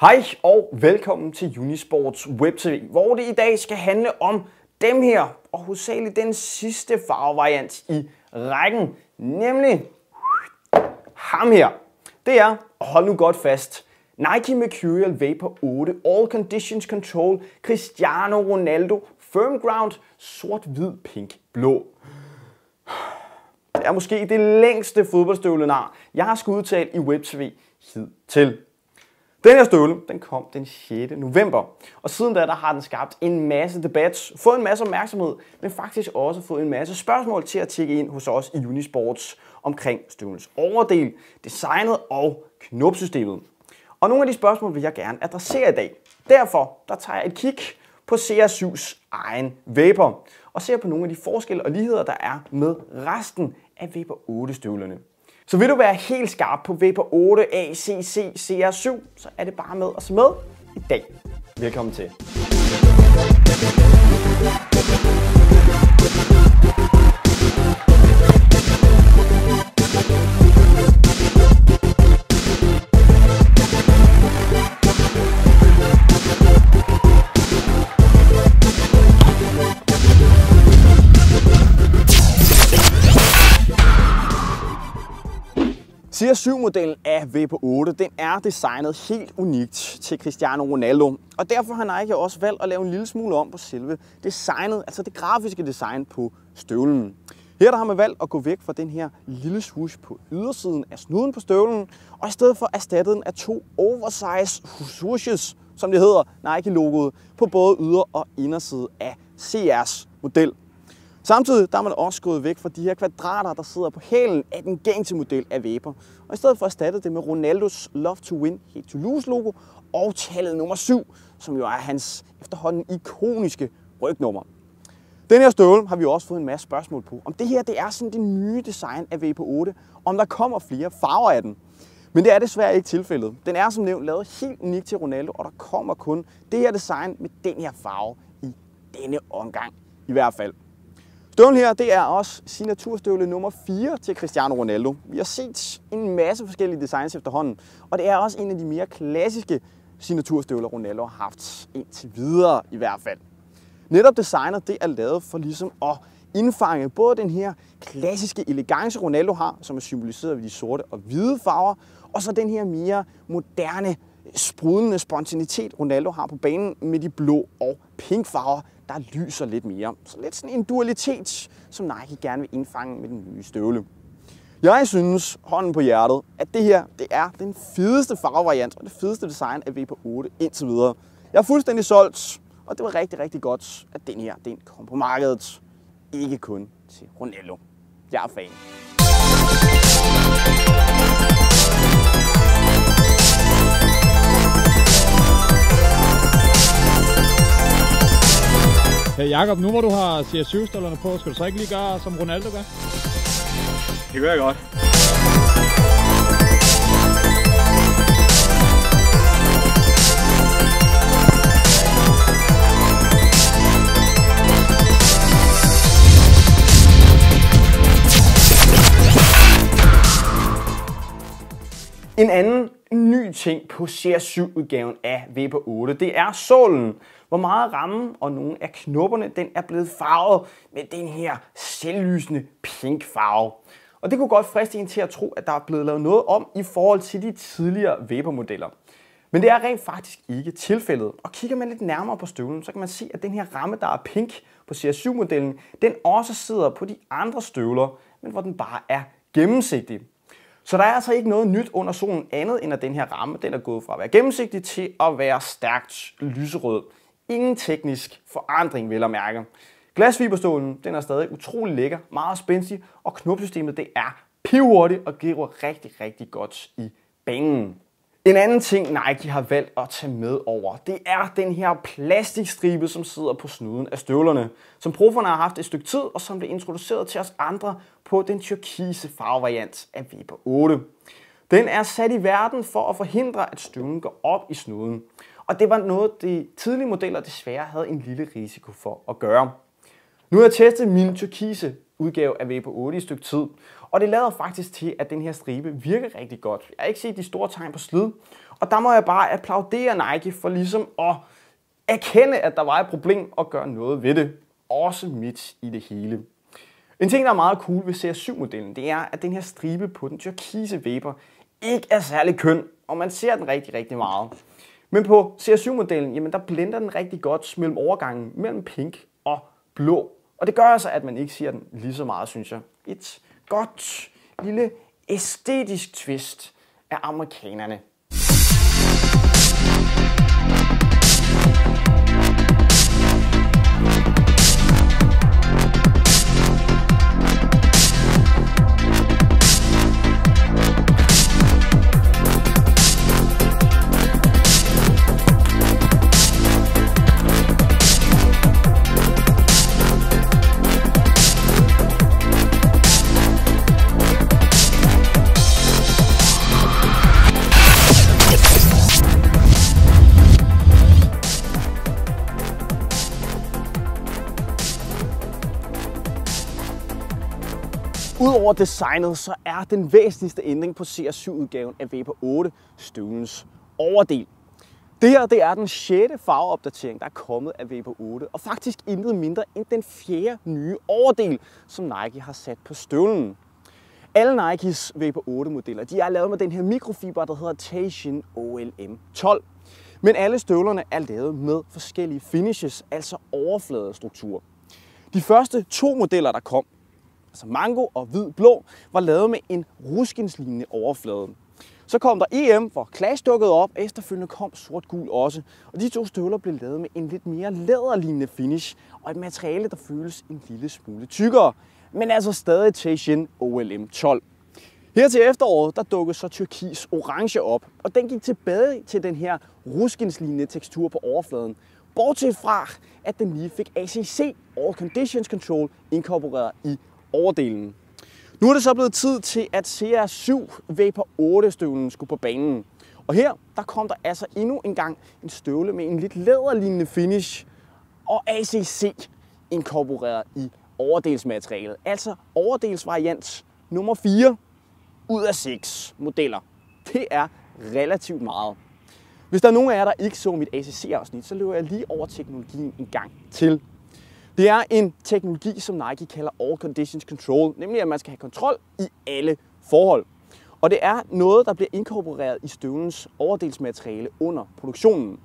Hej og velkommen til Unisports Web TV, hvor det i dag skal handle om dem her, og hovedsageligt den sidste farvevariant i rækken, nemlig ham her. Det er, hold nu godt fast, Nike Mercurial Vapor 8 All Conditions Control Cristiano Ronaldo Firm Ground sort, hvid, pink, blå. Det er måske det længste fodboldstøvlenar, jeg har skulle udtale i WebTV hidtil. Den her støvle, den kom den 6. november, og siden da der har den skabt en masse debat, fået en masse opmærksomhed, men faktisk også fået en masse spørgsmål til at tjekke ind hos os i Unisports omkring støvlens overdel, designet og knopsystemet. Og nogle af de spørgsmål vil jeg gerne adressere i dag. Derfor der tager jeg et kig på CR7's egen Vapor, og ser på nogle af de forskelle og ligheder, der er med resten af Vapor 8 støvlerne. Så vil du være helt skarp på Vapor 8 ACC CR7, så er det bare med os med i dag. Velkommen til. CR7-modellen af VP8 den er designet helt unikt til Cristiano Ronaldo. Og derfor har Nike også valgt at lave en lille smule om på selve designet, altså det grafiske design på støvlen. Her der har man valgt at gå væk fra den her lille swoosh på ydersiden af snuden på støvlen, og i stedet for erstattet den af to oversize swooshes, som det hedder, Nike-logoet, på både yder- og inderside af CR's model. Samtidig der er man også gået væk fra de her kvadrater, der sidder på hælen af den gængse model af Vapor. Og i stedet for erstattet det med Ronaldos Love to Win Hate to Lose logo og tallet nummer 7, som jo er hans efterhånden ikoniske rygnummer. Den her støvle har vi også fået en masse spørgsmål på. Om det her det er sådan det nye design af Vapor 8, om der kommer flere farver af den. Men det er desværre ikke tilfældet. Den er som nævnt lavet helt unik til Ronaldo, og der kommer kun det her design med den her farve i denne omgang i hvert fald. Støvlen her, det er også signaturstøvle nummer 4 til Cristiano Ronaldo. Vi har set en masse forskellige designs efterhånden, og det er også en af de mere klassiske signaturstøvler, Ronaldo har haft indtil videre i hvert fald. Netop designet, det er lavet for ligesom at indfange både den her klassiske elegance, Ronaldo har, som er symboliseret ved de sorte og hvide farver, og så den her mere moderne, sprudlende spontanitet, Ronaldo har på banen med de blå og pink farver, der lyser lidt mere. Så lidt sådan en dualitet, som Nike gerne vil indfange med den nye støvle. Jeg synes, hånden på hjertet, at det her det er den fedeste farvevariant og det fedeste design af VP8 indtil videre. Jeg er fuldstændig solgt, og det var rigtig, rigtig godt, at den her den kom på markedet. Ikke kun til Ronaldo. Jeg er fan. Hey Jakob, nu hvor du har CR7-støvlerne på, skal du så ikke lige gøre, som Ronaldo gør? Det gør jeg godt. En anden ny ting på CR7-udgaven af Vapor 8, det er sålen. Hvor meget rammen og nogle af knopperne, den er blevet farvet med den her selvlysende pink farve. Og det kunne godt friste en til at tro, at der er blevet lavet noget om i forhold til de tidligere Weber-modeller. Men det er rent faktisk ikke tilfældet. Og kigger man lidt nærmere på støvlen, så kan man se, at den her ramme, der er pink på CR7-modellen, den også sidder på de andre støvler, men hvor den bare er gennemsigtig. Så der er altså ikke noget nyt under solen andet, end at den her ramme den er gået fra at være gennemsigtig til at være stærkt lyserød. Ingen teknisk forandring, vil jeg mærke. Glasfiberstålen den er stadig utrolig lækker, meget spændstig, og knopsystemet det er pivhurtigt og giver rigtig, rigtig godt i banen. En anden ting Nike har valgt at tage med over, det er den her plastikstribe, som sidder på snuden af støvlerne, som profferne har haft et stykke tid, og som blev introduceret til os andre på den turkise farvevariant af Vapor 8. Den er sat i verden for at forhindre, at støvlen går op i snuden. Og det var noget, de tidlige modeller desværre havde en lille risiko for at gøre. Nu har jeg testet min turkise udgave af Vapor 8 i et stykke tid, og det lader faktisk til, at den her stribe virker rigtig godt. Jeg har ikke set de store tegn på slid, Og der må jeg bare applaudere Nike for ligesom at erkende, at der var et problem og gøre noget ved det. Også midt i det hele. En ting, der er meget cool ved CR7-modellen, det er, at den her stribe på den turkise Weber ikke er særlig køn, og man ser den rigtig, rigtig meget. Men på CR7-modellen, jamen der blender den rigtig godt mellem overgangen mellem pink og blå. Og det gør altså, at man ikke ser den lige så meget, synes jeg. Et godt lille æstetisk twist af amerikanerne. Udover designet, så er den væsentligste ændring på CR7-udgaven af Vapor 8 støvlens overdel. Det her det er den sjette farveopdatering, der er kommet af Vapor 8, og faktisk intet mindre end den fjerde nye overdel, som Nike har sat på støvlen. Alle Nikes Vapor 8 modeller, de er lavet med den her mikrofiber, der hedder Teijin OLM 12. Men alle støvlerne er lavet med forskellige finishes, altså overfladestrukturer. De første to modeller, der kom, altså mango og hvid-blå, var lavet med en ruskinslignende overflade. Så kom der EM, hvor Clash dukkede op, og efterfølgende kom sort-gul også. Og de to støvler blev lavet med en lidt mere læderlignende finish, og et materiale, der føles en lille smule tykkere. Men altså stadig Teijin OLM 12. Her til efteråret, der dukkede så turkis orange op, og den gik tilbage til den her ruskinslignende tekstur på overfladen. Bortset fra, at den lige fik ACC, All Conditions Control, inkorporeret i overdelen. Nu er det så blevet tid til, at CR7 Vapor 8 støvlen skulle på banen. Og her der kom der altså endnu en gang en støvle med en lidt læderlignende finish og ACC inkorporeret i overdelsmaterialet. Altså overdelsvariant nummer 4 ud af 6 modeller. Det er relativt meget. Hvis der er nogen af jer, der ikke så mit ACC-afsnit, så løber jeg lige over teknologien en gang til. Det er en teknologi, som Nike kalder All Conditions Control, nemlig at man skal have kontrol i alle forhold. Og det er noget, der bliver inkorporeret i støvlens overdelsmateriale under produktionen.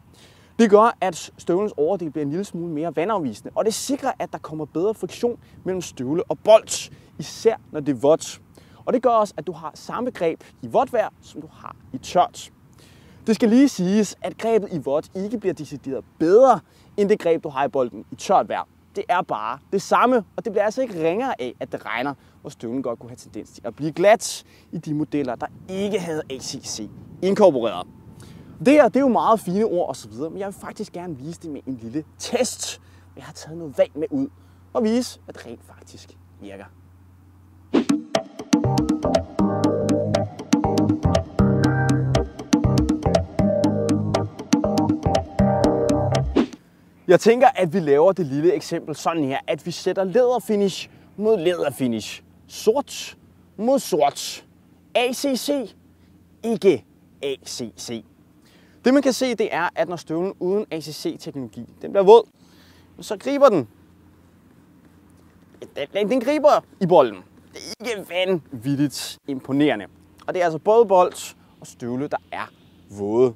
Det gør, at støvlens overdel bliver en lille smule mere vandafvisende, og det sikrer, at der kommer bedre friktion mellem støvle og bold, især når det er vådt. Og det gør også, at du har samme greb i vådt vejr, som du har i tørt. Det skal lige siges, at grebet i vådt ikke bliver decideret bedre end det greb, du har i bolden i tørt vejr det er bare det samme, og det bliver altså ikke ringere af, at det regner, hvor støvlen godt kunne have tendens til at blive glat i de modeller, der ikke havde ACC inkorporeret. Det her, det er jo meget fine ord og så videre, men jeg vil faktisk gerne vise det med en lille test. Jeg har taget noget vand med ud og vise, at det rent faktisk virker. Jeg tænker, at vi laver det lille eksempel sådan her, at vi sætter læderfinish mod læderfinish. Sort mod sort. ACC, ikke ACC. Det man kan se, det er, at når støvlen uden ACC-teknologi, den bliver våd, så griber den. Den, den griber i bolden. Det er ikke vanvittigt imponerende. Og det er altså både bold og støvle, der er våde.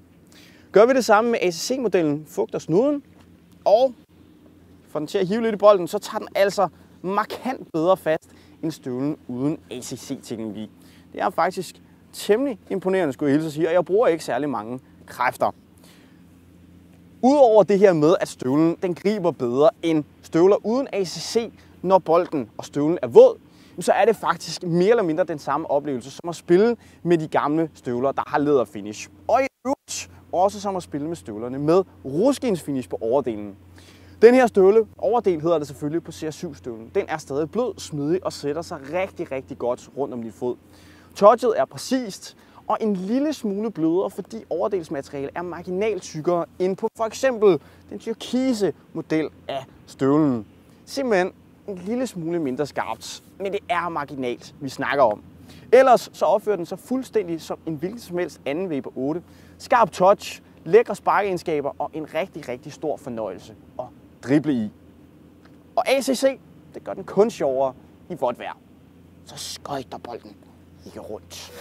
Gør vi det samme med ACC-modellen, fugter snuden, og får den til at hive lidt i bolden, så tager den altså markant bedre fast end støvlen uden ACC-teknologi. Det er faktisk temmelig imponerende, skulle jeg hilse at sige, og jeg bruger ikke særlig mange kræfter. Udover det her med, at støvlen den griber bedre end støvler uden ACC, når bolden og støvlen er våd, så er det faktisk mere eller mindre den samme oplevelse som at spille med de gamle støvler, der har læderfinish. Og i øvrigt også som at spille med støvlerne med ruskensfinish på overdelen. Den her støvle, overdel hedder det selvfølgelig på CR7-støvlen, den er stadig blød, smidig og sætter sig rigtig, rigtig godt rundt om din fod. Touchet er præcist og en lille smule blødere, fordi overdelsmateriale er marginalt tykkere end på for eksempel den tyrkise model af støvlen. Simpelthen en lille smule mindre skarpt, men det er marginalt, vi snakker om. Ellers så opfører den sig fuldstændig som en hvilken som helst anden Vapor 8, Skarp touch, lækre sparkeegenskaber og en rigtig, rigtig stor fornøjelse at drible i. Og ACC, det gør den kun sjovere i vådt vejr. Så skøjter bolden ikke rundt.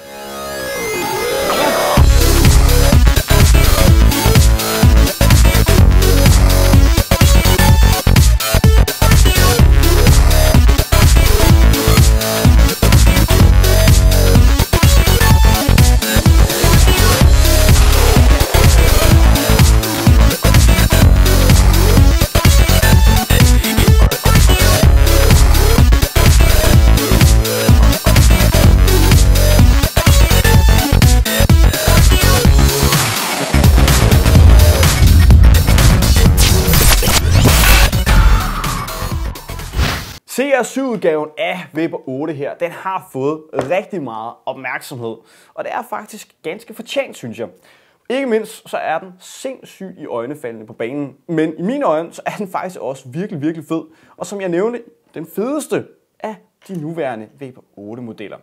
CR7-udgaven af Weber 8 her, den har fået rigtig meget opmærksomhed. Og det er faktisk ganske fortjent, synes jeg. Ikke mindst så er den sindssygt i øjnefaldende på banen. Men i mine øjne, så er den faktisk også virkelig, virkelig fed. Og som jeg nævnte, den fedeste af de nuværende Weber 8 modeller.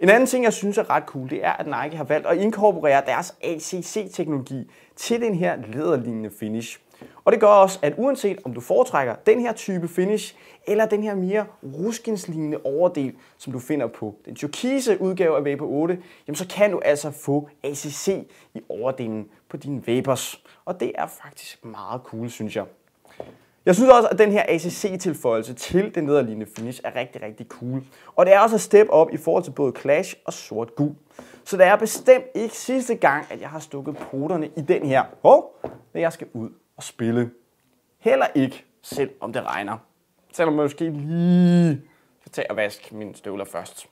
En anden ting, jeg synes er ret cool, det er, at Nike har valgt at inkorporere deres ACC-teknologi til den her læderlignende finish. Og det gør også, at uanset om du foretrækker den her type finish, eller den her mere ruskinslignende overdel, som du finder på den turkise udgave af Vapor 8, jamen så kan du altså få ACC i overdelen på dine Vapors. Og det er faktisk meget cool, synes jeg. Jeg synes også, at den her ACC-tilføjelse til den nederliggende finish er rigtig, rigtig cool. Og det er også et step op i forhold til både Clash og sort gul. Så det er bestemt ikke sidste gang, at jeg har stukket poterne i den her. Hov, når jeg skal ud og spille. Heller ikke, selv om det regner. Selvom man måske lige skal tage og vaske mine støvler først.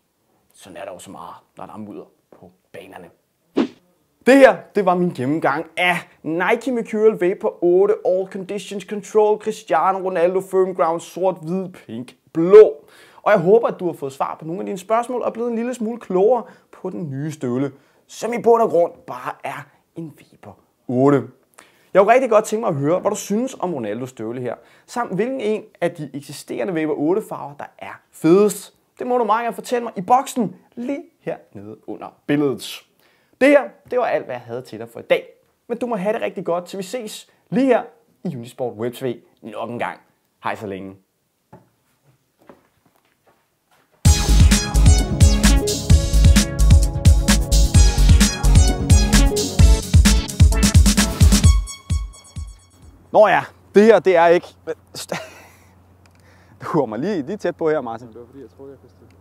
Sådan er der jo så meget, når der er mudder på banerne. Det her, det var min gennemgang af Nike Mercurial Vapor 8 All Conditions Control Cristiano Ronaldo Firm Ground sort, hvid, pink, blå. Og jeg håber, at du har fået svar på nogle af dine spørgsmål og blevet en lille smule klogere på den nye støvle, som i bund og grund bare er en Vapor 8. Jeg kunne rigtig godt tænke mig at høre, hvad du synes om Ronaldo støvle her, samt hvilken en af de eksisterende Vapor 8 farver, der er fedest. Det må du meget gerne fortælle mig i boksen lige her nede under billedet. Det her, det var alt, hvad jeg havde til dig for i dag. Men du må have det rigtig godt, til vi ses lige her i Unisport Web TV nok en gang. Hej så længe. Nå ja, det her, det er ikke... Du kommer lige, lige tæt på her, Martin. Det var fordi, jeg troede, jeg kunne stille.